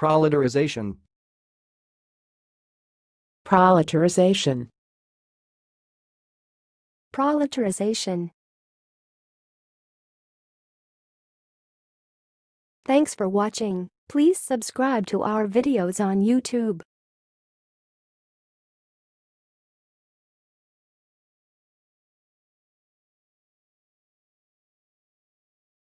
Proletarization. Proletarization. Proletarization. Thanks for watching. Please subscribe to our videos on YouTube.